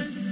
precious.